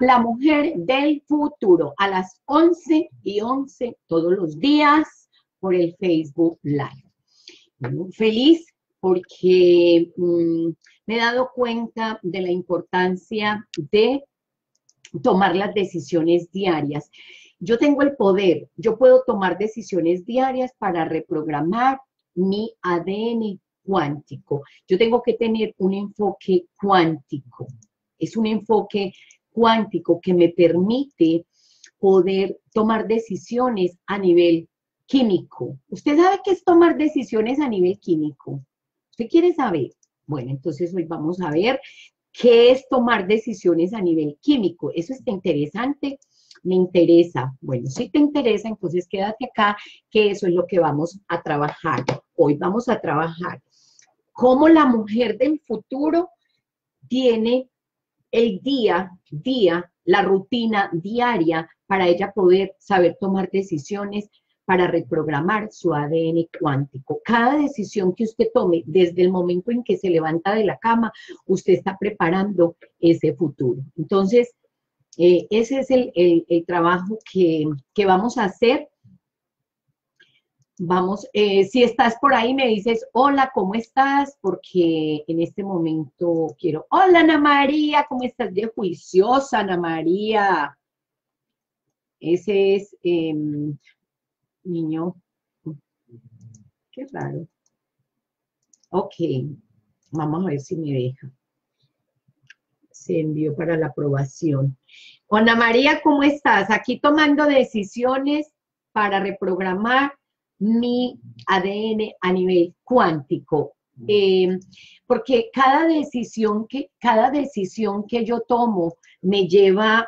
la mujer del futuro a las 11 y 11 todos los días por el Facebook Live. feliz porque mm, me he dado cuenta de la importancia de tomar las decisiones diarias. Yo tengo el poder, yo puedo tomar decisiones diarias para reprogramar mi ADN cuántico. Yo tengo que tener un enfoque cuántico. Es un enfoque cuántico que me permite poder tomar decisiones a nivel químico. ¿Usted sabe qué es tomar decisiones a nivel químico? ¿Usted quiere saber? Bueno, entonces hoy vamos a ver qué es tomar decisiones a nivel químico. Eso está interesante, me interesa. Bueno, si te interesa, entonces quédate acá, que eso es lo que vamos a trabajar. Hoy vamos a trabajar cómo la mujer del futuro tiene el día, día, la rutina diaria para ella poder saber tomar decisiones para reprogramar su ADN cuántico. Cada decisión que usted tome desde el momento en que se levanta de la cama, usted está preparando ese futuro. Entonces, eh, ese es el, trabajo que, que vamos a hacer Vamos, eh, si estás por ahí, me dices, hola, ¿cómo estás? Porque en este momento quiero, hola Ana María, ¿cómo estás? De juiciosa, Ana María. Ese es em, niño. Qué raro. Ok, vamos a ver si me deja. Se envió para la aprobación. Ana María, ¿cómo estás? Aquí tomando decisiones para reprogramar mi ADN a nivel cuántico. Em, porque cada decisión, que, cada decisión que yo tomo me lleva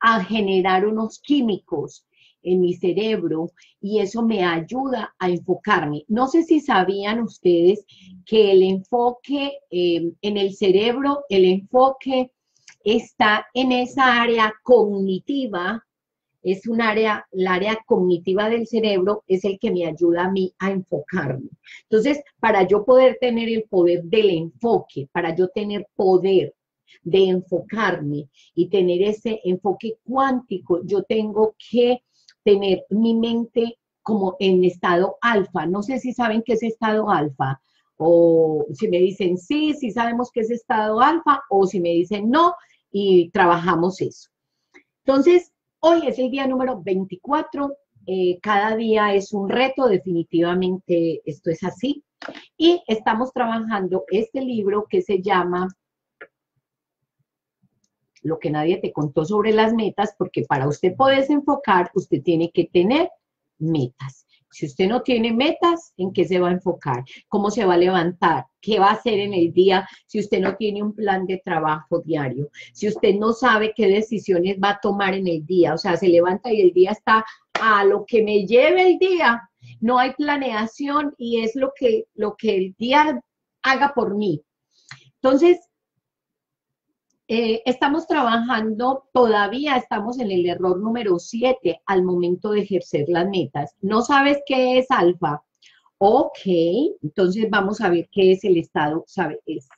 a generar unos químicos en mi cerebro y eso me ayuda a enfocarme. No sé si sabían ustedes que el enfoque em, en el cerebro, el enfoque está en esa área cognitiva es un área, el área cognitiva del cerebro es el que me ayuda a mí a enfocarme. Entonces, para yo poder tener el poder del enfoque, para yo tener poder de enfocarme y tener ese enfoque cuántico, yo tengo que tener mi mente como en estado alfa. No sé si saben qué es estado alfa o si me dicen sí, sí sabemos qué es estado alfa o si me dicen no y trabajamos eso. Entonces, Hoy es el día número 24. Eh, cada día es un reto, definitivamente esto es así. Y estamos trabajando este libro que se llama Lo que nadie te contó sobre las metas, porque para usted poderse enfocar, usted tiene que tener metas. Si usted no tiene metas, ¿en qué se va a enfocar? ¿Cómo se va a levantar? ¿Qué va a hacer en el día si usted no tiene un plan de trabajo diario? Si usted no sabe qué decisiones va a tomar en el día, o sea, se levanta y el día está a lo que me lleve el día. No hay planeación y es lo que, lo que el día haga por mí. Entonces, eh, estamos trabajando, todavía estamos en el error número 7 al momento de ejercer las metas. ¿No sabes qué es alfa? Ok, entonces vamos a ver qué es el estado, ¿sabe? Es.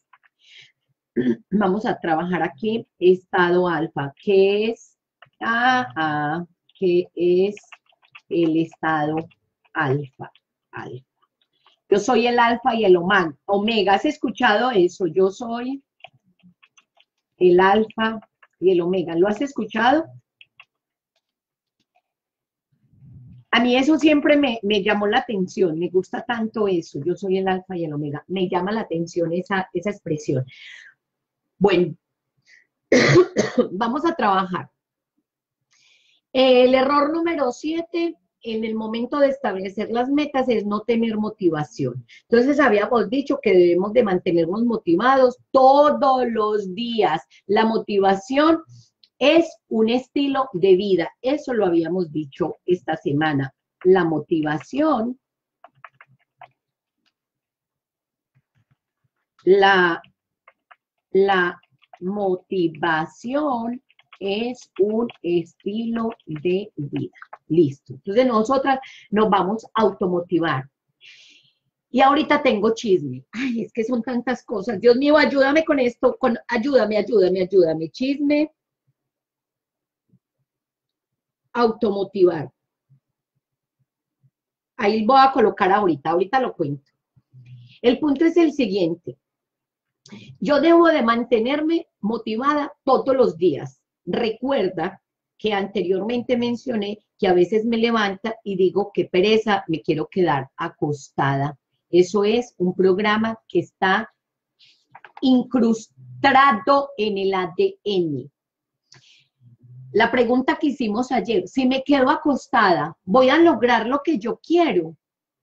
Vamos a trabajar aquí, estado alfa. ¿Qué es? Ah, ¿qué es el estado alfa? Alfa. Yo soy el alfa y el omega. ¿Has escuchado eso? Yo soy el alfa y el omega. ¿Lo has escuchado? A mí eso siempre me, llamó la atención, me gusta tanto eso, yo soy el alfa y el omega, me llama la atención esa, esa expresión. Bueno, vamos a trabajar. El error número siete en el momento de establecer las metas es no tener motivación. Entonces habíamos dicho que debemos de mantenernos motivados todos los días. La motivación es un estilo de vida. Eso lo habíamos dicho esta semana. La motivación, la, la motivación es un estilo de vida. Listo. Entonces nosotras nos vamos a automotivar. Y ahorita tengo chisme. Ay, es que son tantas cosas. Dios mío, ayúdame con esto. Con, ayúdame, ayúdame, ayúdame. Chisme. Automotivar. Ahí voy a colocar ahorita, ahorita lo cuento. El punto es el siguiente. Yo debo de mantenerme motivada todos los días. Recuerda que anteriormente mencioné que a veces me levanta y digo que pereza, me quiero quedar acostada. Eso es un programa que está incrustado en el ADN. La pregunta que hicimos ayer, si me quedo acostada, ¿voy a lograr lo que yo quiero?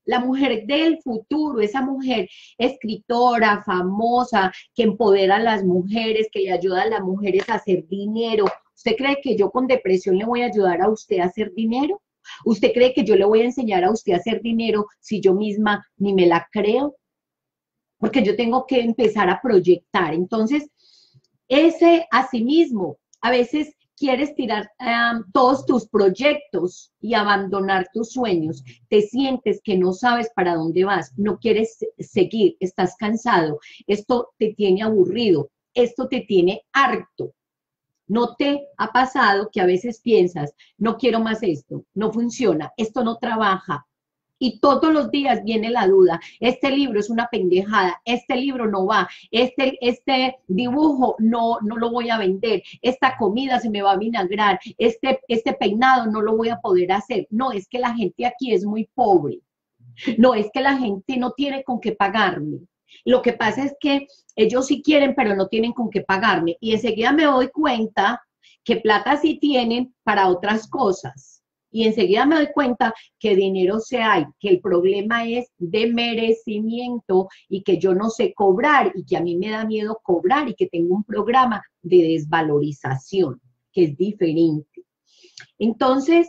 La mujer del futuro, esa mujer escritora, famosa, que empodera a las mujeres, que le ayuda a las mujeres a hacer dinero. ¿Usted cree que yo con depresión le voy a ayudar a usted a hacer dinero? ¿Usted cree que yo le voy a enseñar a usted a hacer dinero si yo misma ni me la creo? Porque yo tengo que empezar a proyectar. Entonces, ese asimismo, a veces quieres tirar todos tus proyectos y abandonar tus sueños, te sientes que no sabes para dónde vas, no quieres seguir, estás cansado, esto te tiene aburrido, esto te tiene harto. ¿No te ha pasado que a veces piensas, no quiero más esto, no funciona, esto no trabaja, y todos los días viene la duda, este libro es una pendejada, este libro no va, este, este dibujo no, no lo voy a vender, esta comida se me va a vinagrar, este, este peinado no lo voy a poder hacer. No, es que la gente aquí es muy pobre. No, es que la gente no tiene con qué pagarme. Lo que pasa es que ellos sí quieren, pero no tienen con qué pagarme. Y enseguida me doy cuenta que plata sí tienen para otras cosas y enseguida me doy cuenta que dinero se hay, que el problema es de merecimiento y que yo no sé cobrar y que a mí me da miedo cobrar y que tengo un programa de desvalorización que es diferente. Entonces,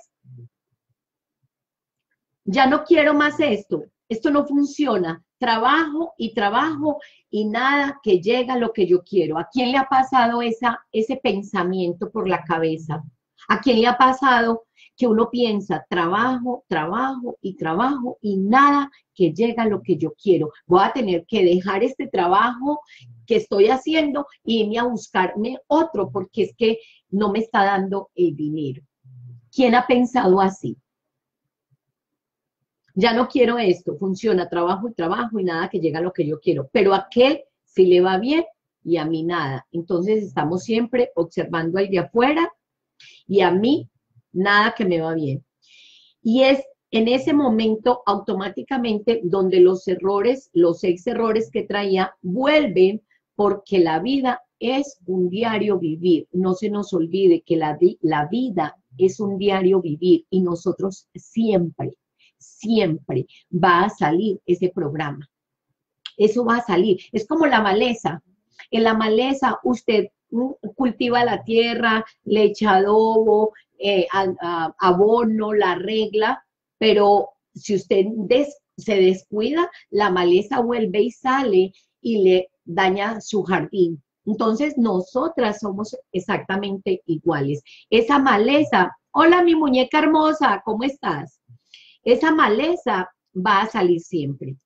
ya no quiero más esto, esto no funciona, trabajo y trabajo y nada que llega a lo que yo quiero. ¿A quién le ha pasado esa, ese pensamiento por la cabeza? ¿A quién le ha pasado que uno piensa trabajo, trabajo y trabajo y nada que llega a lo que yo quiero. Voy a tener que dejar este trabajo que estoy haciendo y irme a buscarme otro porque es que no me está dando el dinero. ¿Quién ha pensado así? Ya no quiero esto, funciona trabajo y trabajo y nada que llega a lo que yo quiero, pero a qué si le va bien y a mí nada. Entonces estamos siempre observando al de afuera y a mí nada que me va bien. Y es en ese momento automáticamente donde los errores, los ex errores que traía, vuelven porque la vida es un diario vivir. No se nos olvide que la, la vida es un diario vivir y nosotros siempre, siempre va a salir ese programa. Eso va a salir. Es como la maleza. En la maleza usted cultiva la tierra, le echa adobo, eh, abono, la regla, pero si usted se descuida, la maleza vuelve y sale y le daña su jardín. Entonces, nosotras somos exactamente iguales. Esa maleza, hola mi muñeca hermosa, ¿cómo estás? Esa maleza va a salir siempre.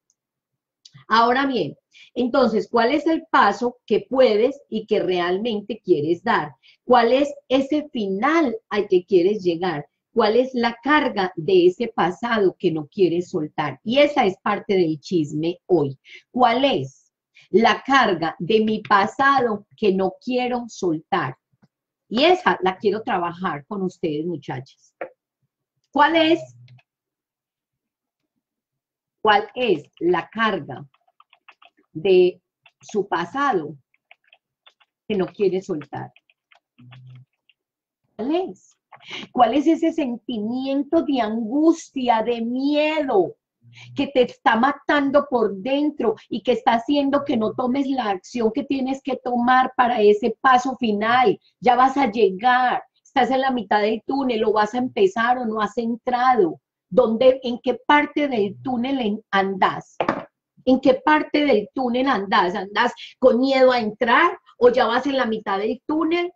Ahora bien, entonces, ¿cuál es el paso que puedes y que realmente quieres dar? ¿Cuál es ese final al que quieres llegar? ¿Cuál es la carga de ese pasado que no quieres soltar? Y esa es parte del chisme hoy. ¿Cuál es la carga de mi pasado que no quiero soltar? Y esa la quiero trabajar con ustedes, muchachos. ¿Cuál es? ¿Cuál es la carga de su pasado que no quiere soltar. ¿Cuál es? ¿Cuál es ese sentimiento de angustia, de miedo que te está matando por dentro y que está haciendo que no tomes la acción que tienes que tomar para ese paso final? Ya vas a llegar, estás en la mitad del túnel o vas a empezar o no has entrado. ¿Dónde, ¿En qué parte del túnel andas? ¿En qué parte del túnel andas? ¿Andas con miedo a entrar o ya vas en la mitad del túnel?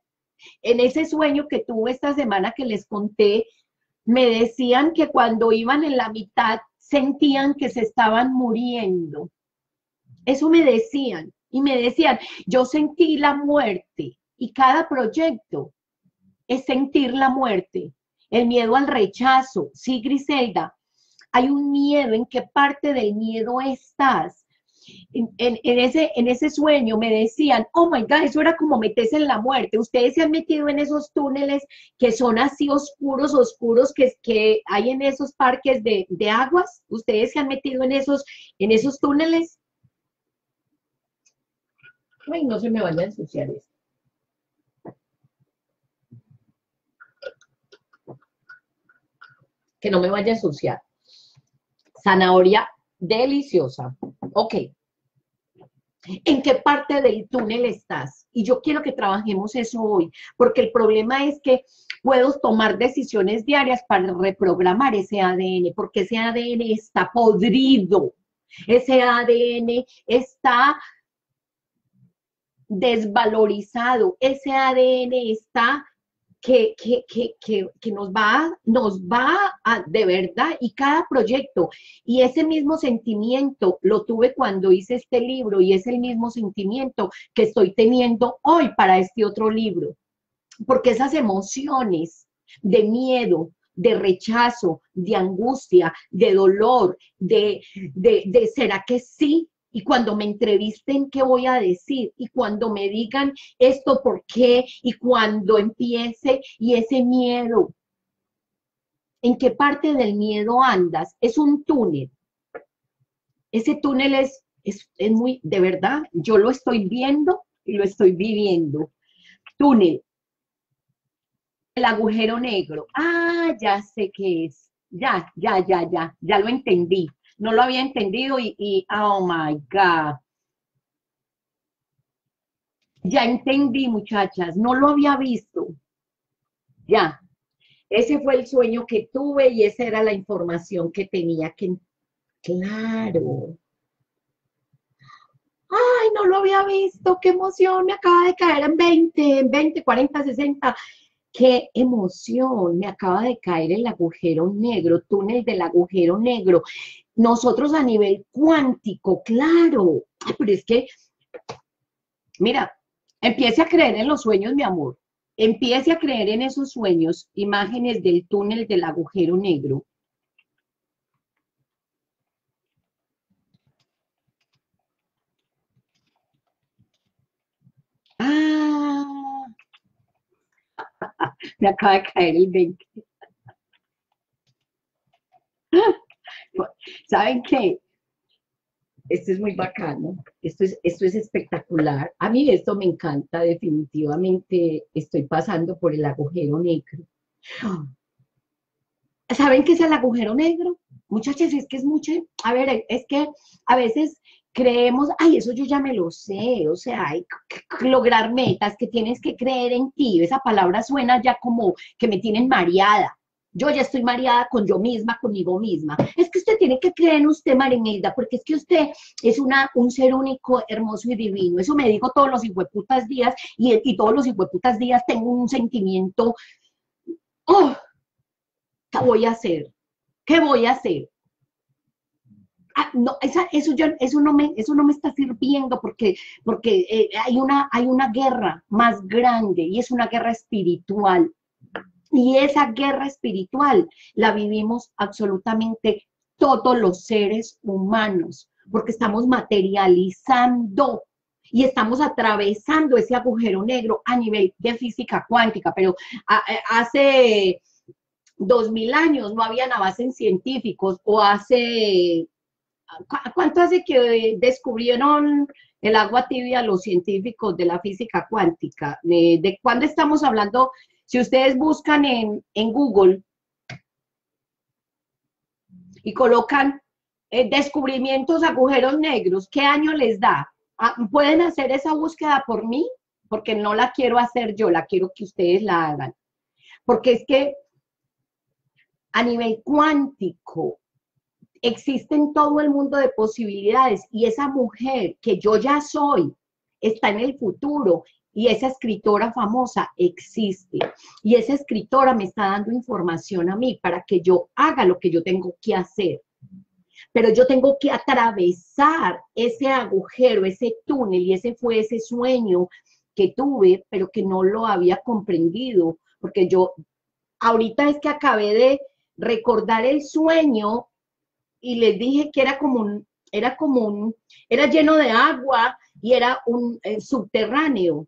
En ese sueño que tuve esta semana que les conté, me decían que cuando iban en la mitad sentían que se estaban muriendo. Eso me decían. Y me decían, yo sentí la muerte. Y cada proyecto es sentir la muerte. El miedo al rechazo. Sí, Griselda, hay un miedo. ¿En qué parte del miedo estás? En, ese, sueño me decían, oh my God, eso era como meterse en la muerte. Ustedes se han metido en esos túneles que son así oscuros, oscuros que, que hay en esos parques de, aguas. Ustedes se han metido en esos, en esos túneles. Ay, no se me vaya a ensuciar esto. Que no me vaya a ensuciar. Zanahoria deliciosa. Ok. ¿En qué parte del túnel estás? Y yo quiero que trabajemos eso hoy, porque el problema es que puedo tomar decisiones diarias para reprogramar ese ADN, porque ese ADN está podrido. Ese ADN está desvalorizado, ese ADN está que, que, que, que, nos va, nos va a, de verdad, y cada proyecto, y ese mismo sentimiento lo tuve cuando hice este libro, y es el mismo sentimiento que estoy teniendo hoy para este otro libro, porque esas emociones de miedo, de rechazo, de angustia, de dolor, de, de, de ¿será que sí? Y cuando me entrevisten, ¿qué voy a decir? Y cuando me digan esto, ¿por qué? Y cuando empiece y ese miedo, ¿en qué parte del miedo andas? Es un túnel. Ese túnel es, es, es muy, de verdad, yo lo estoy viendo y lo estoy viviendo. Túnel. El agujero negro. Ah, ya sé qué es. Ya, ya, ya, ya, ya lo entendí no lo había entendido y, oh my God. Ya entendí, muchachas, no lo había visto. Ya, ese fue el sueño que tuve y esa era la información que tenía que... Claro. Ay, no lo había visto, qué emoción, me acaba de caer en 20, en 20, 40, 60. Qué emoción, me acaba de caer el agujero negro, túnel del agujero negro. Nosotros a nivel cuántico, claro, pero es que, mira, empiece a creer en los sueños, mi amor. Empiece a creer en esos sueños, imágenes del túnel del agujero negro. Ah, me acaba de caer el 20. ¿Saben qué? Esto es muy bacano, esto es, esto es espectacular. A mí esto me encanta, definitivamente estoy pasando por el agujero negro. ¿Saben qué es el agujero negro? Muchachas, es que es mucho, a ver, es que a veces creemos, ay, eso yo ya me lo sé, o sea, hay que lograr metas, que tienes que creer en ti, esa palabra suena ya como que me tienen mareada, yo ya estoy mareada con yo misma, conmigo misma. Es que usted tiene que creer en usted, Marimelda, porque es que usted es una, un ser único, hermoso y divino. Eso me digo todos los hijueputas días y, y todos los hijueputas días tengo un sentimiento, oh, ¿qué voy a hacer? ¿Qué voy a hacer? Ah, no, eso, yo, eso, no me, eso no me está sirviendo porque, porque eh, hay, una, hay una guerra más grande y es una guerra espiritual. Y esa guerra espiritual la vivimos absolutamente todos los seres humanos, porque estamos materializando y estamos atravesando ese agujero negro a nivel de física cuántica, pero hace dos mil años no habían avances científicos o hace, ¿cuánto hace que descubrieron el agua tibia los científicos de la física cuántica? ¿De, cuándo estamos hablando si ustedes buscan en, Google y colocan eh, descubrimientos agujeros negros, ¿qué año les da? Ah, ¿Pueden hacer esa búsqueda por mí? Porque no la quiero hacer yo, la quiero que ustedes la hagan. Porque es que a nivel cuántico existen todo el mundo de posibilidades y esa mujer que yo ya soy está en el futuro y esa escritora famosa existe. Y esa escritora me está dando información a mí para que yo haga lo que yo tengo que hacer. pero yo tengo que atravesar ese agujero, ese túnel, y ese fue ese sueño que tuve, pero que no lo había comprendido, porque yo ahorita es que acabé de recordar el sueño y les dije que era como un, era como un, era lleno de agua y era un eh, subterráneo.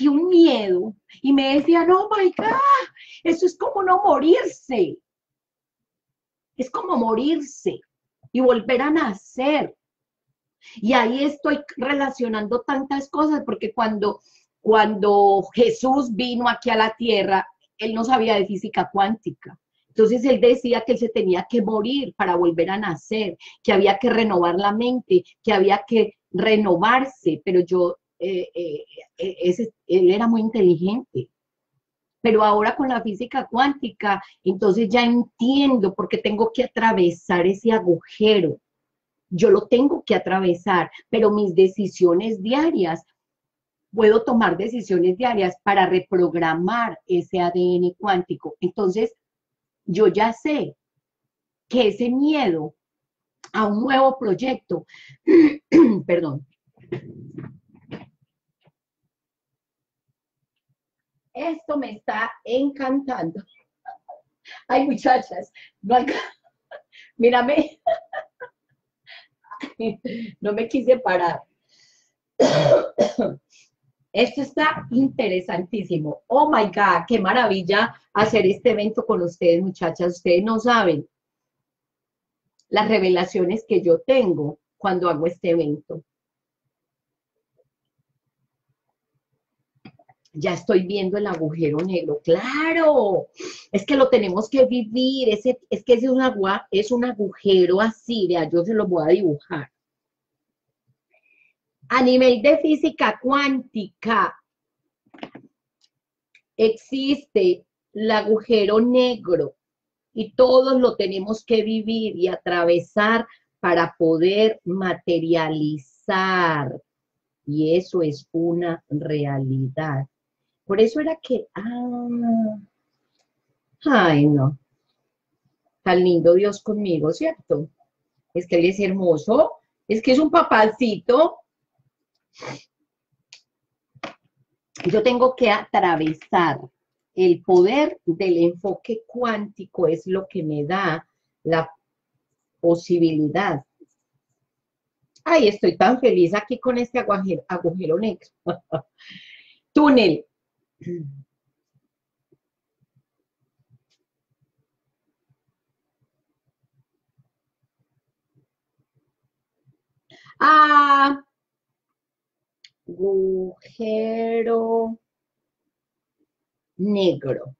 Y un miedo. Y me decían, oh my God, eso es como no morirse. Es como morirse y volver a nacer. Y ahí estoy relacionando tantas cosas, porque cuando, cuando Jesús vino aquí a la tierra, él no sabía de física cuántica. Entonces él decía que él se tenía que morir para volver a nacer, que había que renovar la mente, que había que renovarse, pero yo, eh, eh, eh, él era muy inteligente. Pero ahora con la física cuántica, entonces ya entiendo por qué tengo que atravesar ese agujero. Yo lo tengo que atravesar, pero mis decisiones diarias puedo tomar decisiones diarias para reprogramar ese ADN cuántico. Entonces, yo ya sé que ese miedo a un nuevo proyecto, perdón, esto me está encantando. Ay, muchachas, no mírame, no me quise parar. Esto está interesantísimo. Oh my God, qué maravilla hacer este evento con ustedes, muchachas. Ustedes no saben las revelaciones que yo tengo cuando hago este evento. Ya estoy viendo el agujero negro. Claro, es que lo tenemos que vivir. Ese, es que es un, agua, es un agujero así. Vea, yo se lo voy a dibujar. A nivel de física cuántica, existe el agujero negro y todos lo tenemos que vivir y atravesar para poder materializar. Y eso es una realidad. Por eso era que, ah, ay no, tan lindo Dios conmigo, ¿cierto? Es que él es hermoso, es que es un papacito, yo tengo que atravesar el poder del enfoque cuántico es lo que me da la posibilidad. Ay, estoy tan feliz aquí con este agujero, agujero negro. Túnel. Ah, agujero negro.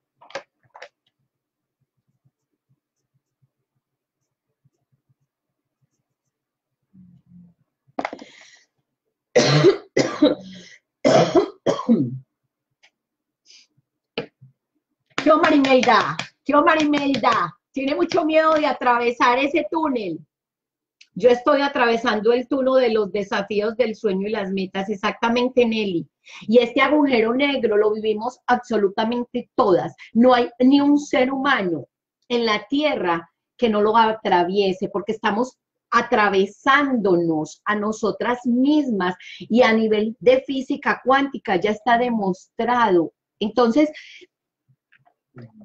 ¿Qué Marimelda? ¿Qué Marimelda? Tiene mucho miedo de atravesar ese túnel. Yo estoy atravesando el túnel de los desafíos del sueño y las metas, exactamente, Nelly. Y este agujero negro lo vivimos absolutamente todas. No hay ni un ser humano en la tierra que no lo atraviese, porque estamos atravesándonos a nosotras mismas y a nivel de física cuántica ya está demostrado. Entonces,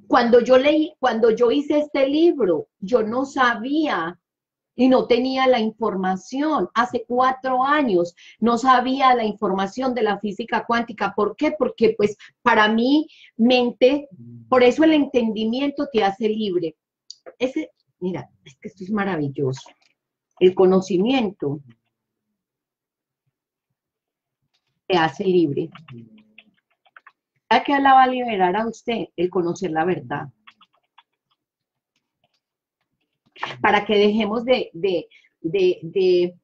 cuando yo leí, cuando yo hice este libro, yo no sabía y no tenía la información. Hace cuatro años no sabía la información de la física cuántica. ¿Por qué? Porque pues para mi mente, por eso el entendimiento te hace libre. Ese, mira, es que esto es maravilloso. El conocimiento te hace libre. ¿A qué la va a liberar a usted? El conocer la verdad para que dejemos de, de, de,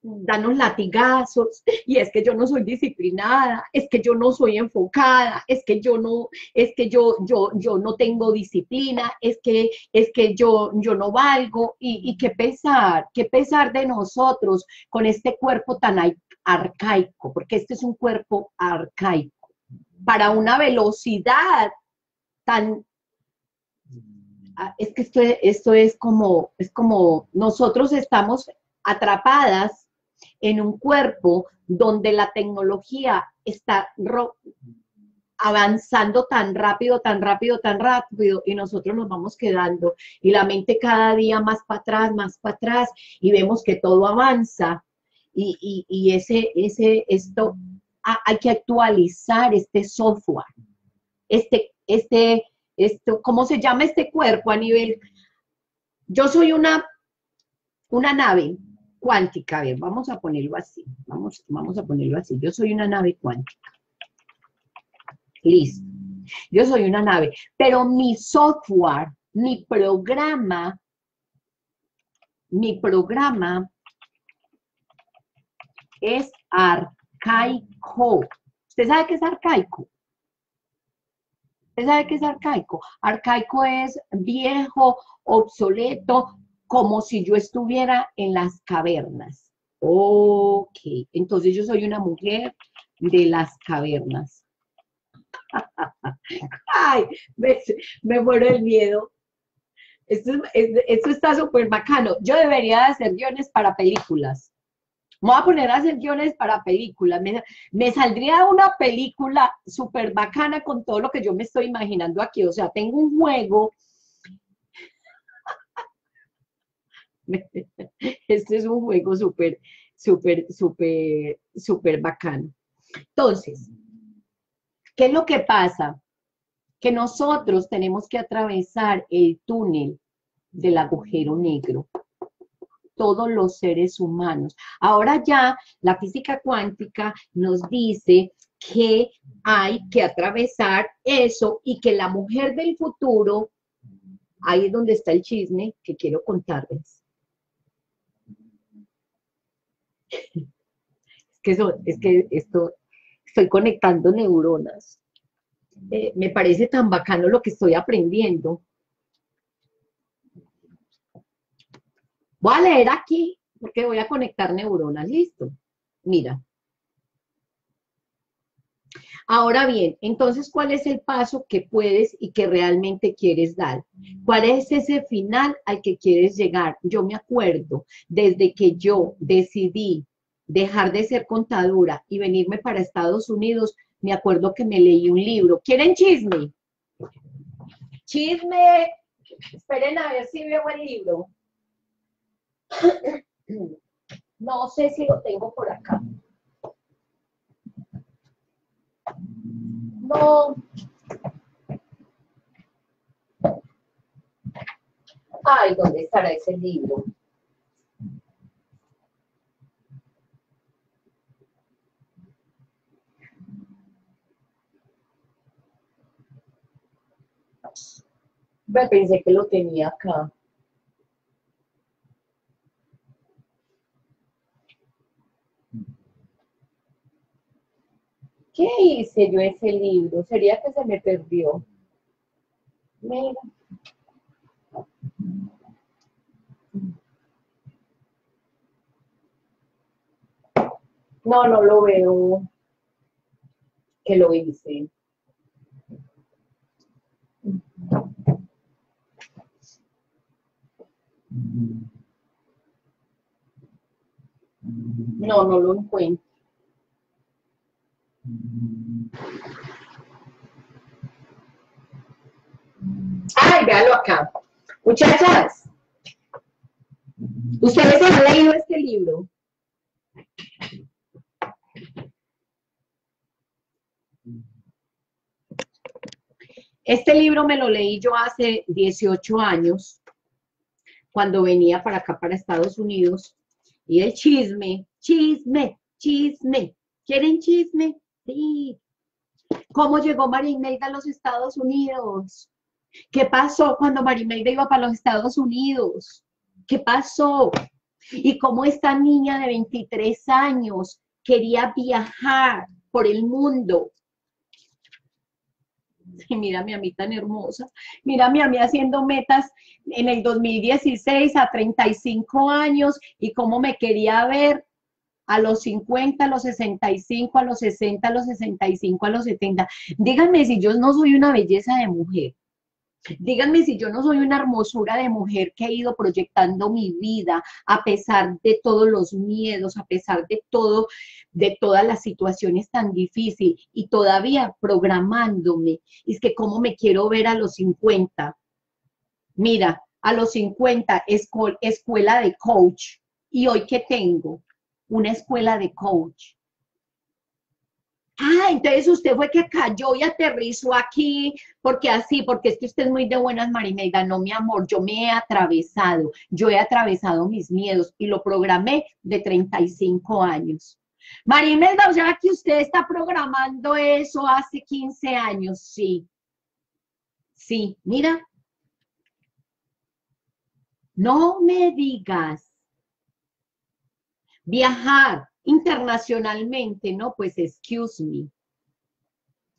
darnos latigazos, y es que yo no soy disciplinada, es que yo no soy enfocada, es que yo no, es que yo, yo, yo no tengo disciplina, es que, es que yo, yo no valgo, y, y qué pesar, qué pesar de nosotros con este cuerpo tan arcaico, porque este es un cuerpo arcaico, para una velocidad tan es que esto, esto es como, es como nosotros estamos atrapadas en un cuerpo donde la tecnología está avanzando tan rápido, tan rápido, tan rápido, y nosotros nos vamos quedando, y la mente cada día más para atrás, más para atrás, y vemos que todo avanza, y, y, ese, ese, esto, hay que actualizar este software, este, este, esto, ¿cómo se llama este cuerpo a nivel? Yo soy una, una nave cuántica, a ver, vamos a ponerlo así, vamos, vamos a ponerlo así, yo soy una nave cuántica. Listo. Yo soy una nave, pero mi software, mi programa, mi programa es arcaico. ¿Usted sabe qué es arcaico? ¿Usted sabe qué es arcaico? Arcaico es viejo, obsoleto, como si yo estuviera en las cavernas. Ok, entonces yo soy una mujer de las cavernas. Ay, me, me muero el miedo. Esto, esto está súper bacano. Yo debería de hacer guiones para películas. Me voy a poner a hacer guiones para películas. Me, saldría una película súper bacana con todo lo que yo me estoy imaginando aquí. O sea, tengo un juego. Este es un juego súper, súper, súper, súper bacano. Entonces, ¿Qué es lo que pasa? Que nosotros tenemos que atravesar el túnel del agujero negro. Todos los seres humanos. Ahora ya la física cuántica nos dice que hay que atravesar eso y que la mujer del futuro, ahí es donde está el chisme que quiero contarles. Es que, eso, es que esto, estoy conectando neuronas. Eh, me parece tan bacano lo que estoy aprendiendo. Voy a leer aquí porque voy a conectar neuronas. Listo. Mira. Ahora bien, entonces, ¿cuál es el paso que puedes y que realmente quieres dar? ¿Cuál es ese final al que quieres llegar? Yo me acuerdo, desde que yo decidí dejar de ser contadora y venirme para Estados Unidos, me acuerdo que me leí un libro. ¿Quieren chisme? Chisme. Esperen a ver si veo el libro. No sé si lo tengo por acá. No. Ay, ¿dónde estará ese libro? pensé que lo tenía acá. ¿Qué hice yo ese libro? ¿Sería que se me perdió? Mira. No, no lo veo que lo hice. No, no lo encuentro. Ay, véalo acá. Muchachas, ¿ustedes han leído este libro? Este libro me lo leí yo hace 18 años, cuando venía para acá, para Estados Unidos, y el chisme, chisme, chisme. ¿Quieren chisme? ¿Cómo llegó Marimeida a los Estados Unidos? ¿Qué pasó cuando Marimeida iba para los Estados Unidos? ¿Qué pasó? Y cómo esta niña de 23 años quería viajar por el mundo. Y mírame a mí tan hermosa. Mírame a mí haciendo metas en el 2016 a 35 años y cómo me quería ver a los 50, a los 65, a los 60, a los 65, a los 70. Díganme si yo no soy una belleza de mujer. Díganme si yo no soy una hermosura de mujer que he ido proyectando mi vida a pesar de todos los miedos, a pesar de todo, de todas las situaciones tan difíciles y todavía programándome. Es que cómo me quiero ver a los 50. Mira, a los 50, escuela de coach. ¿Y hoy qué tengo? Una escuela de coach Ah, entonces usted fue que cayó y aterrizó aquí, porque así, porque es que usted es muy de buenas, Marimelda. No, mi amor, yo me he atravesado, yo he atravesado mis miedos y lo programé de 35 años. Marimelda, o sea que usted está programando eso hace 15 años, sí. Sí, mira. No me digas. Viajar, internacionalmente, ¿no? Pues excuse me.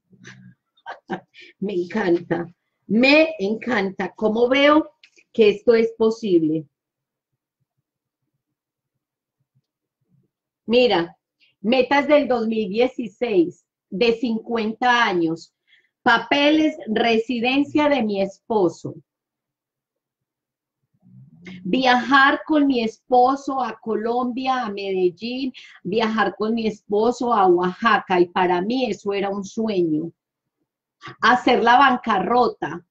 me encanta, me encanta. ¿Cómo veo que esto es posible? Mira, metas del 2016, de 50 años, papeles, residencia de mi esposo, Viajar con mi esposo a Colombia, a Medellín, viajar con mi esposo a Oaxaca y para mí eso era un sueño. Hacer la bancarrota,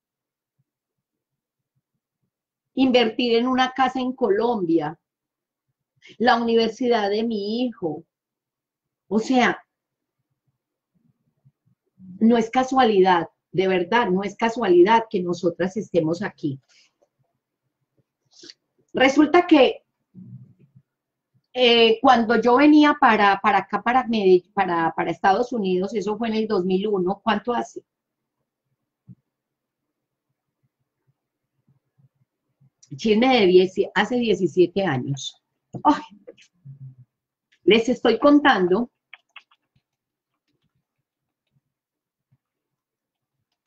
invertir en una casa en Colombia, la universidad de mi hijo. O sea, no es casualidad, de verdad, no es casualidad que nosotras estemos aquí. Resulta que eh, cuando yo venía para, para acá, para, para, para Estados Unidos, eso fue en el 2001, ¿cuánto hace? Chisme de hace 17 años. les estoy contando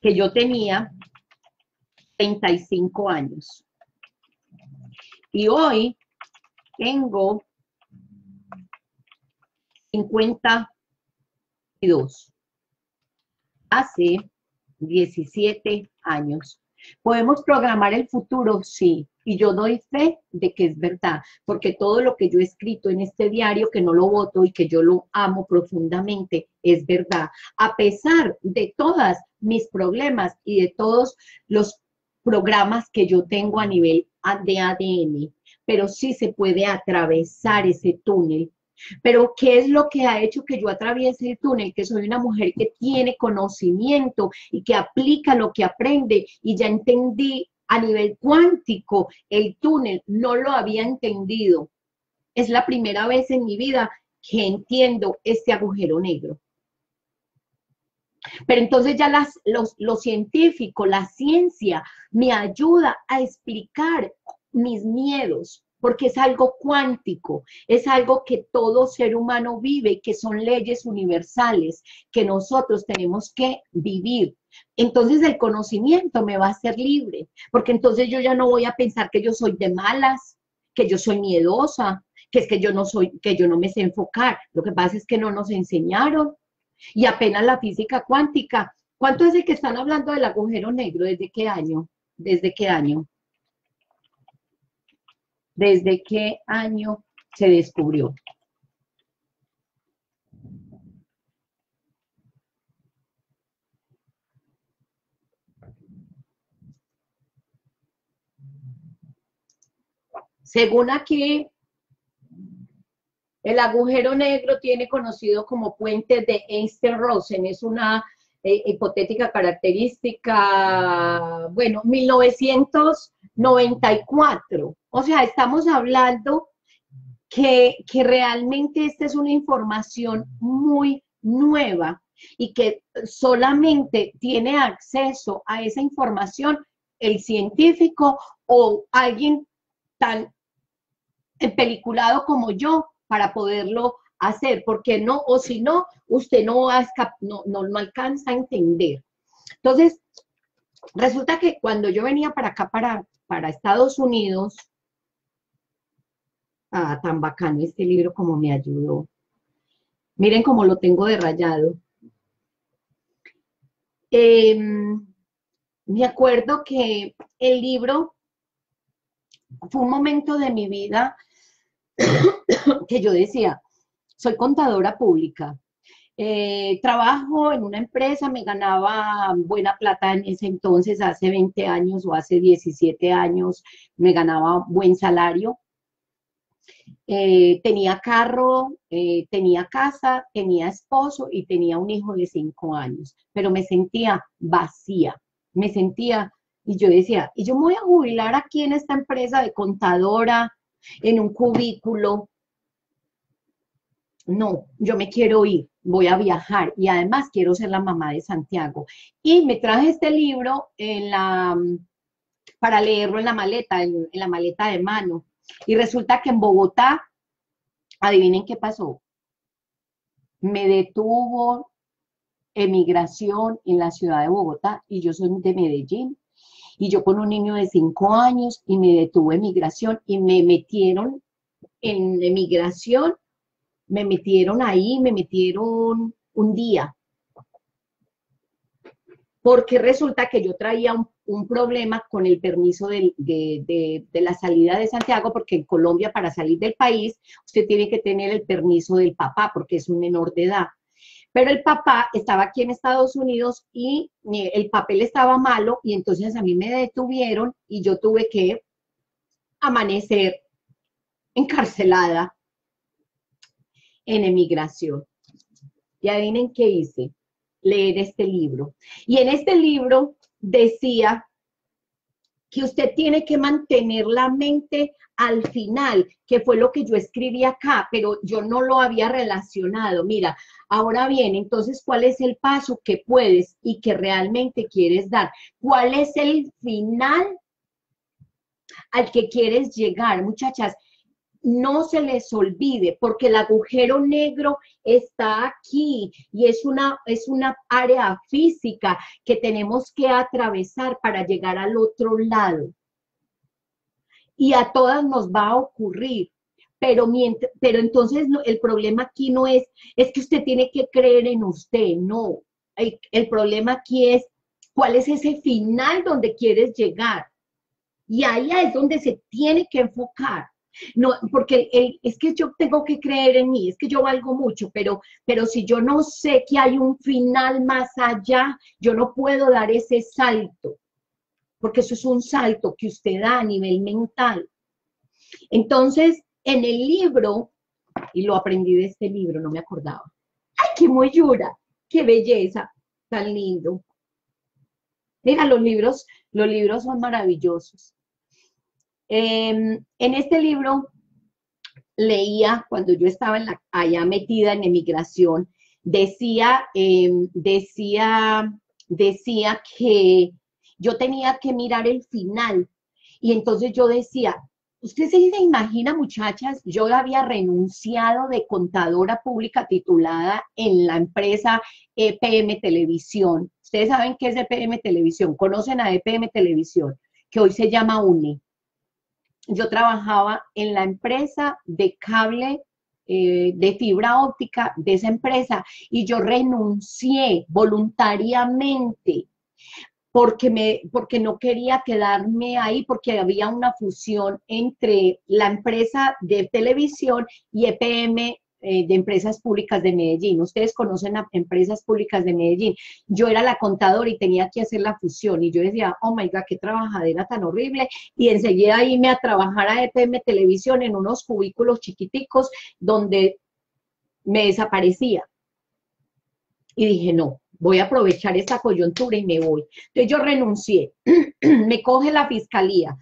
que yo tenía 35 años. Y hoy tengo 52. Hace 17 años. ¿Podemos programar el futuro? Sí. Y yo doy fe de que es verdad, porque todo lo que yo he escrito en este diario, que no lo voto y que yo lo amo profundamente, es verdad. A pesar de todas mis problemas y de todos los programas que yo tengo a nivel de ADN, pero sí se puede atravesar ese túnel. Pero ¿qué es lo que ha hecho que yo atraviese el túnel? Que soy una mujer que tiene conocimiento y que aplica lo que aprende y ya entendí a nivel cuántico el túnel, no lo había entendido. Es la primera vez en mi vida que entiendo este agujero negro. Pero entonces ya las, los, lo científico, la ciencia, me ayuda a explicar mis miedos, porque es algo cuántico, es algo que todo ser humano vive, que son leyes universales que nosotros tenemos que vivir. Entonces el conocimiento me va a hacer libre, porque entonces yo ya no voy a pensar que yo soy de malas, que yo soy miedosa, que es que yo no soy, que yo no me sé enfocar. Lo que pasa es que no nos enseñaron. Y apenas la física cuántica. ¿Cuánto es el que están hablando del agujero negro? ¿Desde qué año? ¿Desde qué año? ¿Desde qué año se descubrió? Según aquí, el agujero negro tiene conocido como puente de Einstein-Rosen, es una eh, hipotética característica, bueno, 1994. O sea, estamos hablando que, que realmente esta es una información muy nueva y que solamente tiene acceso a esa información el científico o alguien tan peliculado como yo para poderlo hacer, porque no, o si no, usted no, alcanza a entender. Entonces, resulta que cuando yo venía para acá, para, para Estados Unidos, ah, tan bacano este libro como me ayudó. Miren cómo lo tengo de rayado. Em, me acuerdo que el libro fue un momento de mi vida que yo decía, soy contadora pública, eh, trabajo en una empresa, me ganaba buena plata en ese entonces, hace 20 años o hace 17 años, me ganaba buen salario. Eh, tenía carro, eh, tenía casa, tenía esposo y tenía un hijo de 5 años, pero me sentía vacía, me sentía, y yo decía, y yo me voy a jubilar aquí en esta empresa de contadora, en un cubículo. No, yo me quiero ir, voy a viajar y además quiero ser la mamá de Santiago. Y me traje este libro en para leerlo en la maleta, en, la maleta de mano. Y resulta que en Bogotá, adivinen qué pasó. Me detuvo emigración en la ciudad de Bogotá y yo soy de Medellín y yo con un niño de cinco años y me detuve migración y me metieron en emigración, me metieron ahí, me metieron un día. Porque resulta que yo traía un, problema con el permiso de, de, la salida de Santiago, porque en Colombia para salir del país usted tiene que tener el permiso del papá, porque es un menor de edad. Pero el papá estaba aquí en Estados Unidos y eh, el papel estaba malo y entonces a mí me detuvieron y yo tuve que amanecer encarcelada en emigración. Y adivinen qué hice, leer este libro. Y en este libro decía que usted tiene que mantener la mente al final, que fue lo que yo escribí acá, pero yo no lo había relacionado. Mira, ahora bien, entonces, ¿cuál es el paso que puedes y que realmente quieres dar? ¿Cuál es el final al que quieres llegar? Muchachas, no se les olvide, porque el agujero negro está aquí y es una, es una área física que tenemos que atravesar para llegar al otro lado. Y a todas nos va a ocurrir. Pero, pero entonces el problema aquí no es, es que usted tiene que creer en usted, no. El, el problema aquí es cuál es ese final donde quieres llegar. Y ahí es donde se tiene que enfocar no, porque es que yo tengo que creer en mí, es que yo valgo mucho, pero, pero si yo no sé que hay un final más allá, yo no puedo dar ese salto, porque eso es un salto que usted da a nivel mental. Entonces, en el libro, y lo aprendí de este libro, no me acordaba. ¡Ay, qué mollura! ¡Qué belleza! Tan lindo. Mira, los libros, los libros son maravillosos. Em, en este libro leía, cuando yo estaba en la, allá metida en emigración, decía, em, decía, decía que yo tenía que mirar el final. Y entonces yo decía, usted se imagina, muchachas, yo había renunciado de contadora pública titulada en la empresa EPM Televisión. Ustedes saben qué es EPM Televisión, conocen a EPM Televisión, que hoy se llama UNE yo trabajaba en la empresa de cable eh, de fibra óptica de esa empresa y yo renuncié voluntariamente porque, me, porque no quería quedarme ahí, porque había una fusión entre la empresa de televisión y EPM eh, de empresas públicas de Medellín. Ustedes conocen a empresas públicas de Medellín. Yo era la contadora y tenía que hacer la fusión y yo decía, oh my God, qué trabajadera tan horrible. Y enseguida irme a trabajar a EPM Televisión en unos cubículos chiquiticos donde me desaparecía. Y dije, no, voy a aprovechar esta coyuntura y me voy. Entonces yo renuncié, me coge la fiscalía,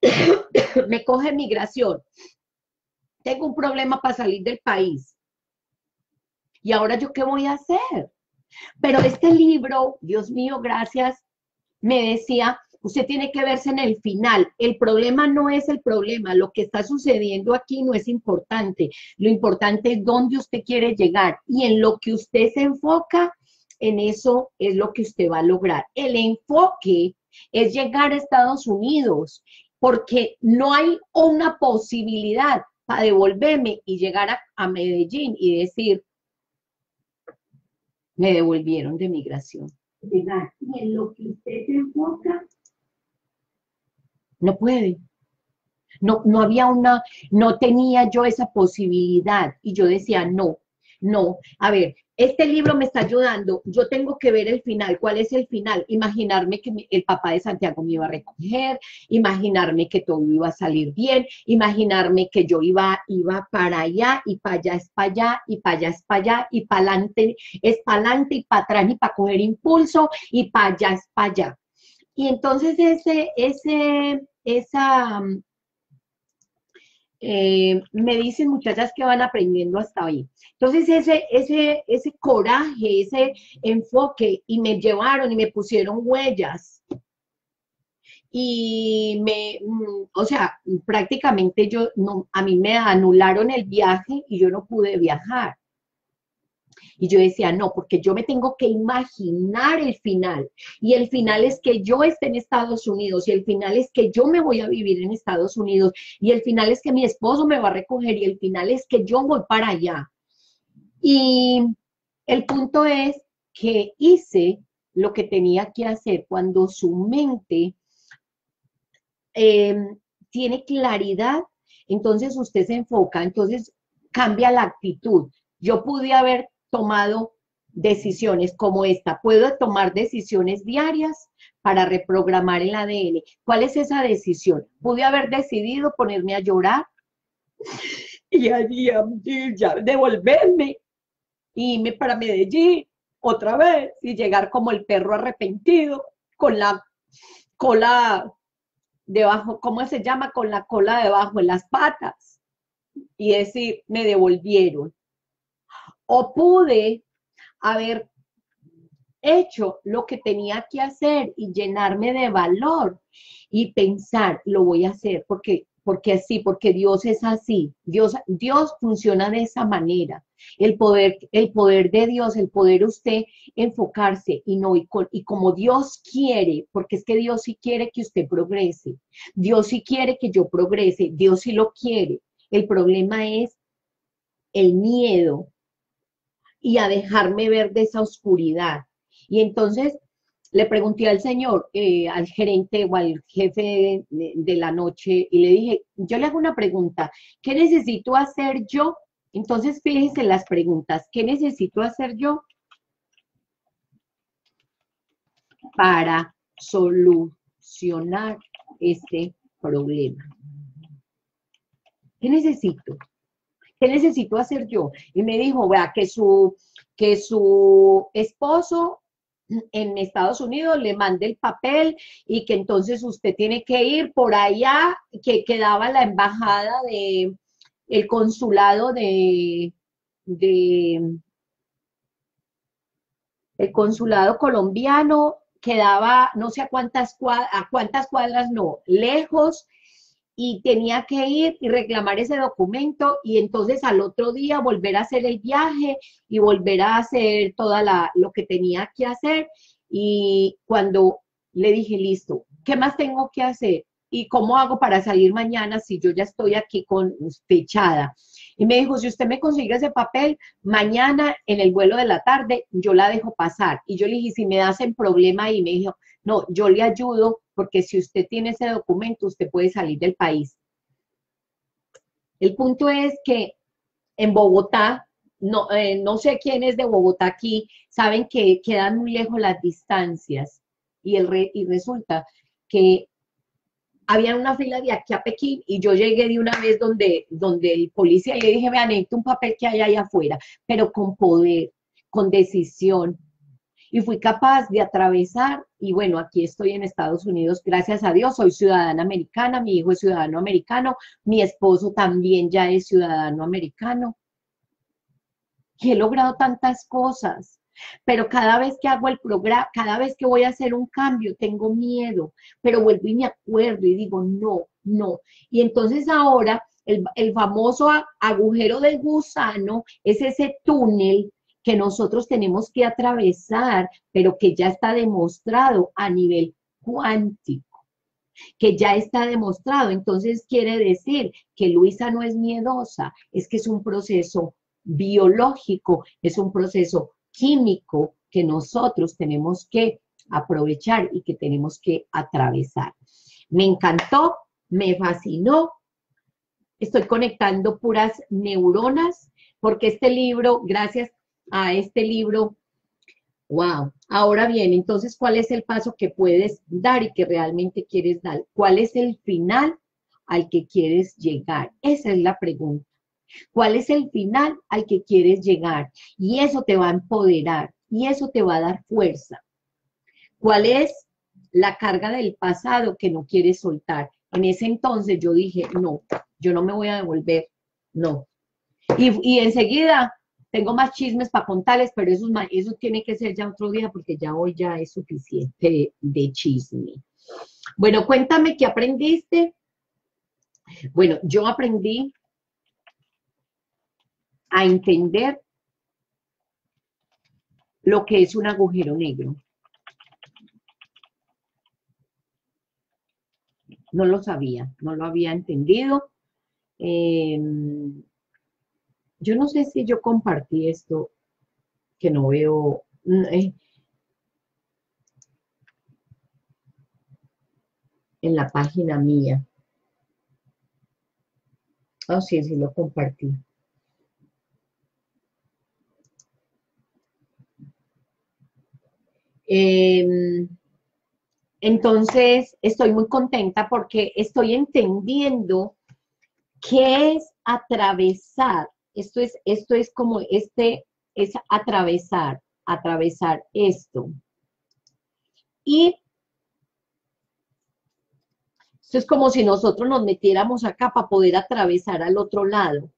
me coge migración, tengo un problema para salir del país. ¿Y ahora yo qué voy a hacer? Pero este libro, Dios mío, gracias, me decía, usted tiene que verse en el final. El problema no es el problema, lo que está sucediendo aquí no es importante. Lo importante es dónde usted quiere llegar y en lo que usted se enfoca, en eso es lo que usted va a lograr. El enfoque es llegar a Estados Unidos porque no hay una posibilidad para devolverme y llegar a, Medellín y decir, me devolvieron de migración. y en lo que usted se enfoca, no puede. No, no había una, no tenía yo esa posibilidad. Y yo decía, no, no. A ver, este libro me está ayudando, yo tengo que ver el final. ¿Cuál es el final? Imaginarme que el papá de Santiago me iba a recoger, imaginarme que todo iba a salir bien, imaginarme que yo iba, iba para allá y para allá es para allá y para allá es para allá y para adelante es para adelante y para atrás y para coger impulso y para allá es para allá. Y entonces ese, ese, esa, eh, me dicen muchachas que van aprendiendo hasta ahí. Entonces ese, ese, ese coraje, ese enfoque, y me llevaron y me pusieron huellas. Y me, mm, o sea, prácticamente yo, no, a mí me anularon el viaje y yo no pude viajar. Y yo decía, no, porque yo me tengo que imaginar el final. Y el final es que yo esté en Estados Unidos, y el final es que yo me voy a vivir en Estados Unidos, y el final es que mi esposo me va a recoger, y el final es que yo voy para allá. Y el punto es que hice lo que tenía que hacer cuando su mente em, tiene claridad, entonces usted se enfoca, entonces cambia la actitud. Yo pude haber tomado decisiones como esta. Puedo tomar decisiones diarias para reprogramar el ADN. ¿Cuál es esa decisión? Pude haber decidido ponerme a llorar y allí ya devolverme y irme para Medellín otra vez y llegar como el perro arrepentido con la cola debajo, ¿cómo se llama? Con la cola debajo en las patas y decir, me devolvieron o pude haber hecho lo que tenía que hacer y llenarme de valor y pensar, lo voy a hacer porque porque así, porque Dios es así. Dios Dios funciona de esa manera. El poder el poder de Dios, el poder usted enfocarse y no y, y como Dios quiere, porque es que Dios sí quiere que usted progrese. Dios sí quiere que yo progrese, Dios sí lo quiere. El problema es el miedo y a dejarme ver de esa oscuridad. Y entonces le pregunté al señor, eh, al gerente o al jefe de, la noche, y le dije, yo le hago una pregunta, ¿qué necesito hacer yo? Entonces fíjense las preguntas, ¿qué necesito hacer yo para solucionar este problema? ¿Qué necesito? ¿Qué necesito hacer yo? Y me dijo, que su, que su esposo en Estados Unidos le mande el papel y que entonces usted tiene que ir por allá, que quedaba la embajada de, el consulado de, de el consulado colombiano quedaba no sé a cuántas cuadras, a cuántas cuadras no, lejos, y tenía que ir y reclamar ese documento y entonces al otro día volver a hacer el viaje y volver a hacer toda la, lo que tenía que hacer. Y cuando le dije, listo, ¿qué más tengo que hacer? ¿Y cómo hago para salir mañana si yo ya estoy aquí con fechada? Y me dijo, si usted me consigue ese papel, mañana en el vuelo de la tarde yo la dejo pasar. Y yo le dije, si me das problema y me dijo, no, yo le ayudo porque si usted tiene ese documento, usted puede salir del país. El punto es que en Bogotá, no, eh, no sé quién es de Bogotá aquí, saben que quedan muy lejos las distancias y, el y resulta que había una fila de aquí a Pekín y yo llegué de una vez donde, donde el policía le dije, vean, necesito un papel que hay ahí afuera, pero con poder, con decisión, y fui capaz de atravesar y bueno, aquí estoy en Estados Unidos, gracias a Dios, soy ciudadana americana, mi hijo es ciudadano americano, mi esposo también ya es ciudadano americano. Y he logrado tantas cosas, pero cada vez que hago el programa, cada vez que voy a hacer un cambio, tengo miedo, pero vuelvo y me acuerdo y digo, no, no. Y entonces ahora el, el famoso agujero del gusano es ese túnel que nosotros tenemos que atravesar, pero que ya está demostrado a nivel cuántico, que ya está demostrado. Entonces quiere decir que Luisa no es miedosa, es que es un proceso biológico, es un proceso químico que nosotros tenemos que aprovechar y que tenemos que atravesar. Me encantó, me fascinó, estoy conectando puras neuronas, porque este libro, gracias a este libro, wow. Ahora bien, entonces, ¿cuál es el paso que puedes dar y que realmente quieres dar? ¿Cuál es el final al que quieres llegar? Esa es la pregunta. ¿Cuál es el final al que quieres llegar? Y eso te va a empoderar y eso te va a dar fuerza. ¿Cuál es la carga del pasado que no quieres soltar? En ese entonces yo dije, no, yo no me voy a devolver, no. Y, enseguida tengo más chismes para contarles, pero eso, eso tiene que ser ya otro día porque ya hoy ya es suficiente de chisme. Bueno, cuéntame qué aprendiste. Bueno, yo aprendí a entender lo que es un agujero negro. No lo sabía, no lo había entendido. Em, yo no sé si yo compartí esto, que no veo... Mm, eh, en la página mía. Ah, sí, sí lo compartí. Em, entonces, estoy muy contenta porque estoy entendiendo qué es atravesar. Esto es, esto es como este, es atravesar, atravesar esto. Y esto es como si nosotros nos metiéramos acá para poder atravesar al otro lado.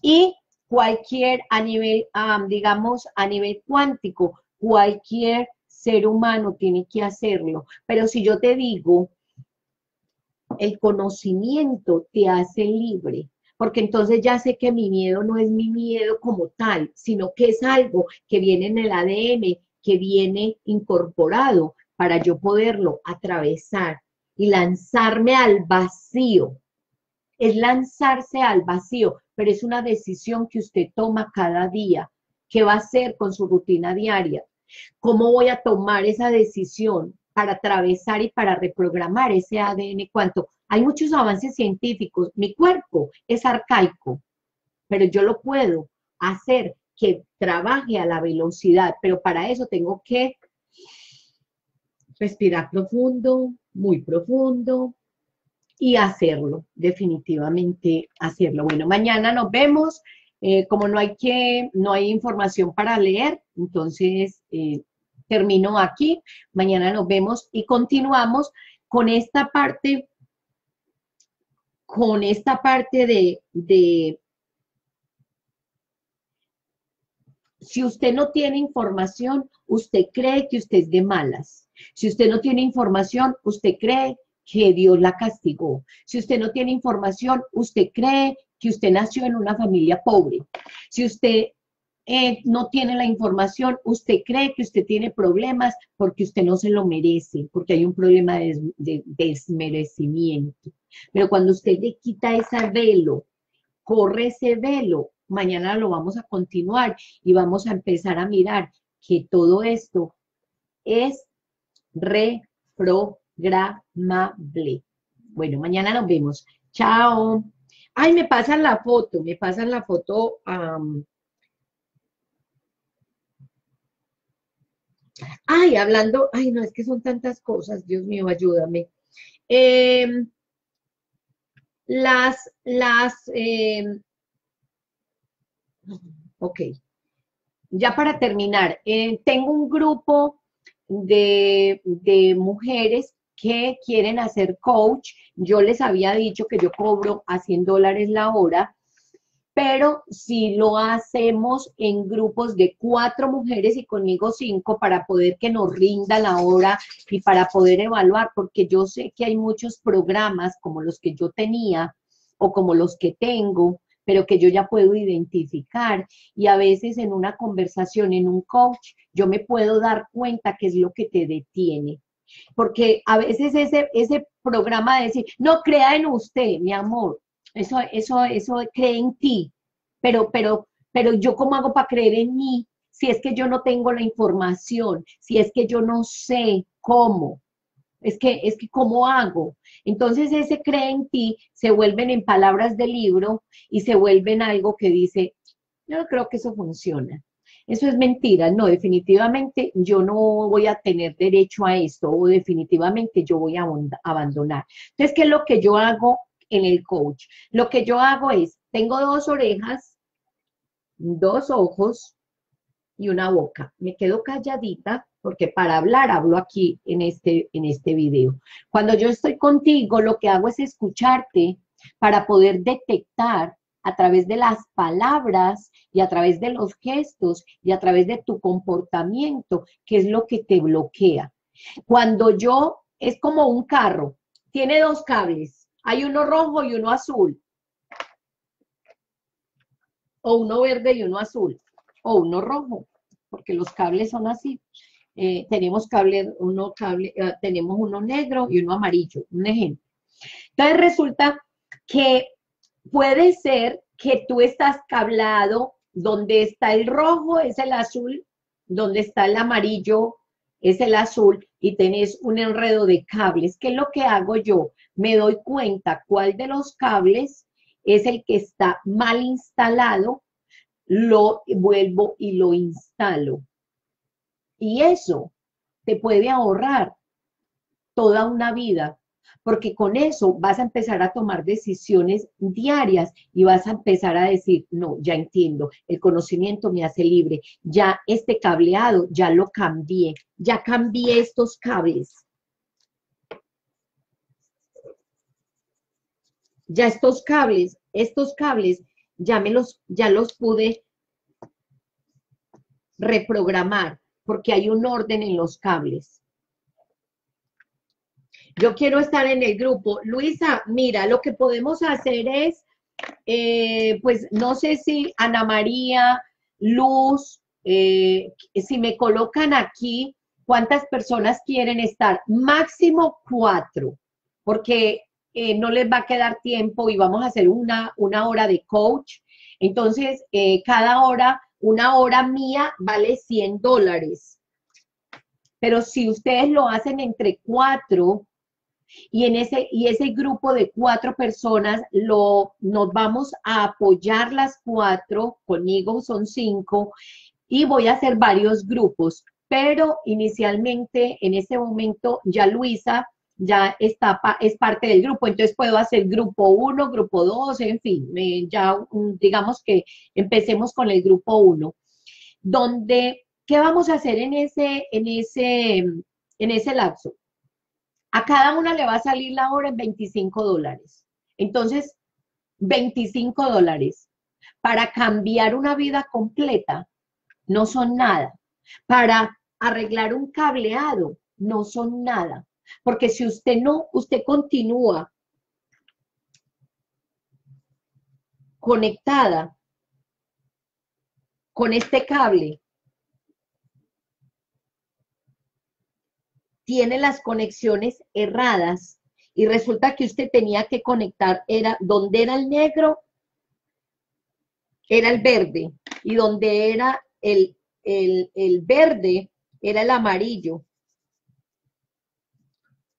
Y cualquier, a nivel, digamos, a nivel cuántico, cualquier ser humano tiene que hacerlo. Pero si yo te digo, el conocimiento te hace libre, porque entonces ya sé que mi miedo no es mi miedo como tal, sino que es algo que viene en el ADN, que viene incorporado para yo poderlo atravesar y lanzarme al vacío. Es lanzarse al vacío, pero es una decisión que usted toma cada día. ¿Qué va a hacer con su rutina diaria? ¿Cómo voy a tomar esa decisión para atravesar y para reprogramar ese ADN? ¿Cuánto? Hay muchos avances científicos. Mi cuerpo es arcaico, pero yo lo puedo hacer que trabaje a la velocidad, pero para eso tengo que respirar profundo, muy profundo, y hacerlo, definitivamente hacerlo. Bueno, mañana nos vemos. Eh, como no hay que, no hay información para leer, entonces eh, termino aquí. Mañana nos vemos y continuamos con esta parte, con esta parte de, de si usted no tiene información, usted cree que usted es de malas. Si usted no tiene información, usted cree que Dios la castigó. Si usted no tiene información, usted cree que usted nació en una familia pobre. Si usted eh, no tiene la información, usted cree que usted tiene problemas porque usted no se lo merece, porque hay un problema de, de desmerecimiento. Pero cuando usted le quita ese velo, corre ese velo, mañana lo vamos a continuar y vamos a empezar a mirar que todo esto es repro gramable. Bueno, mañana nos vemos. Chao. Ay, me pasan la foto, me pasan la foto. Ay, hablando, ay, no, es que son tantas cosas, Dios mío, ayúdame. Em, las, las, em, ok. Ya para terminar, eh, tengo un grupo de, de mujeres que quieren hacer coach, yo les había dicho que yo cobro a 100 dólares la hora, pero si lo hacemos en grupos de cuatro mujeres y conmigo cinco para poder que nos rinda la hora y para poder evaluar, porque yo sé que hay muchos programas como los que yo tenía o como los que tengo, pero que yo ya puedo identificar y a veces en una conversación, en un coach, yo me puedo dar cuenta qué es lo que te detiene. Porque a veces ese, ese programa de decir, no crea en usted, mi amor, eso, eso, eso cree en ti, pero, pero, pero yo cómo hago para creer en mí si es que yo no tengo la información, si es que yo no sé cómo, es que, es que cómo hago. Entonces ese cree en ti se vuelven en palabras del libro y se vuelven algo que dice, yo no creo que eso funciona. Eso es mentira, no, definitivamente yo no voy a tener derecho a esto o definitivamente yo voy a abandonar. Entonces, ¿qué es lo que yo hago en el coach? Lo que yo hago es, tengo dos orejas, dos ojos y una boca. Me quedo calladita porque para hablar hablo aquí en este, en este video. Cuando yo estoy contigo, lo que hago es escucharte para poder detectar a través de las palabras y a través de los gestos y a través de tu comportamiento, qué es lo que te bloquea. Cuando yo, es como un carro, tiene dos cables, hay uno rojo y uno azul, o uno verde y uno azul, o uno rojo, porque los cables son así. Eh, tenemos cable, uno cable, eh, tenemos uno negro y uno amarillo, un ejemplo. Entonces resulta que puede ser que tú estás cablado, donde está el rojo es el azul, donde está el amarillo es el azul y tenés un enredo de cables. ¿Qué es lo que hago yo? Me doy cuenta cuál de los cables es el que está mal instalado, lo vuelvo y lo instalo. Y eso te puede ahorrar toda una vida porque con eso vas a empezar a tomar decisiones diarias y vas a empezar a decir, no, ya entiendo, el conocimiento me hace libre, ya este cableado, ya lo cambié, ya cambié estos cables. Ya estos cables, estos cables, ya me los, ya los pude reprogramar, porque hay un orden en los cables. Yo quiero estar en el grupo. Luisa, mira, lo que podemos hacer es, eh, pues no sé si Ana María, Luz, eh, si me colocan aquí, ¿cuántas personas quieren estar? Máximo cuatro, porque eh, no les va a quedar tiempo y vamos a hacer una, una hora de coach. Entonces, cada hora, una hora mía vale 100 dólares. Pero si ustedes lo hacen entre cuatro, y en ese, y ese grupo de cuatro personas lo, nos vamos a apoyar las cuatro, conmigo son cinco, y voy a hacer varios grupos, pero inicialmente en este momento ya Luisa ya está, es parte del grupo, entonces puedo hacer grupo uno, grupo dos, en fin, ya digamos que empecemos con el grupo uno, donde, ¿qué vamos a hacer en ese, en ese, en ese lapso? A cada una le va a salir la hora en 25 dólares. Entonces, 25 dólares para cambiar una vida completa no son nada. Para arreglar un cableado no son nada. Porque si usted no, usted continúa conectada con este cable tiene las conexiones erradas y resulta que usted tenía que conectar, era donde era el negro, era el verde, y donde era el, el, verde, era el amarillo.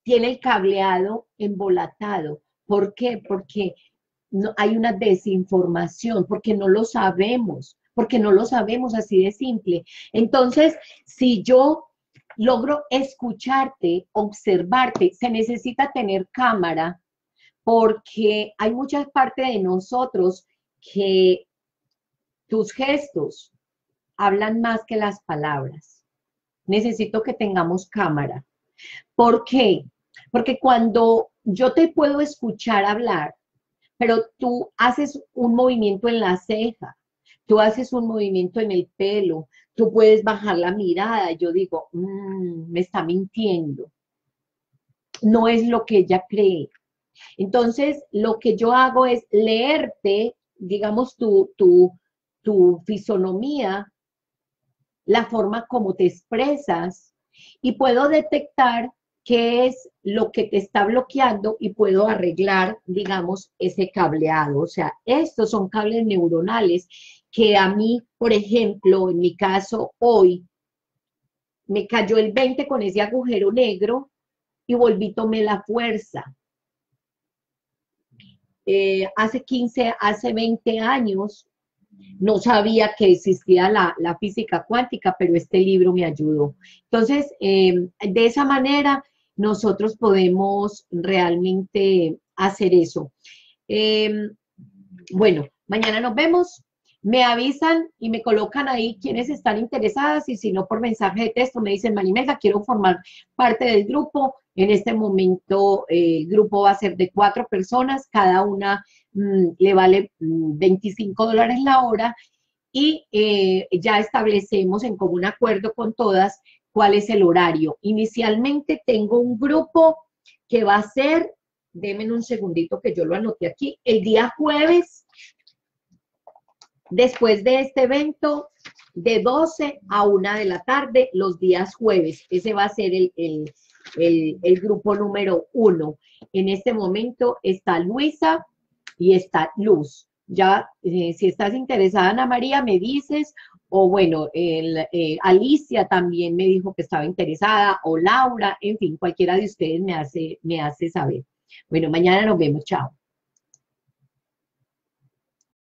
Tiene el cableado embolatado. ¿Por qué? Porque hay una desinformación, porque no lo sabemos, porque no lo sabemos así de simple. Entonces, si yo logro escucharte, observarte. Se necesita tener cámara porque hay muchas partes de nosotros que tus gestos hablan más que las palabras. Necesito que tengamos cámara. ¿Por qué? Porque cuando yo te puedo escuchar hablar, pero tú haces un movimiento en la ceja, tú haces un movimiento en el pelo, tú puedes bajar la mirada. Yo digo, mm, me está mintiendo. No es lo que ella cree. Entonces, lo que yo hago es leerte, digamos, tu, tu, tu fisonomía, la forma como te expresas, y puedo detectar qué es lo que te está bloqueando y puedo arreglar, digamos, ese cableado. O sea, estos son cables neuronales que a mí, por ejemplo, en mi caso, hoy, me cayó el 20 con ese agujero negro y volví, tomé la fuerza. Eh, hace 15, hace 20 años, no sabía que existía la, física cuántica, pero este libro me ayudó. Entonces, em, de esa manera, nosotros podemos realmente hacer eso. Em, bueno, mañana nos vemos me avisan y me colocan ahí quienes están interesadas y si no por mensaje de texto me dicen, Manimega, quiero formar parte del grupo. En este momento eh, el grupo va a ser de cuatro personas, cada una mm, le vale 25 mm, dólares la hora y eh, ya establecemos en común acuerdo con todas cuál es el horario. Inicialmente tengo un grupo que va a ser, denme un segundito que yo lo anoté aquí, el día jueves después de este evento, de 12 a 1 de la tarde, los días jueves. Ese va a ser el, grupo número uno. En este momento está Luisa y está Luz. Ya, eh, si estás interesada, Ana María, me dices, o bueno, eh, Alicia también me dijo que estaba interesada, o Laura, en fin, cualquiera de ustedes me hace, me hace saber. Bueno, mañana nos vemos, chao.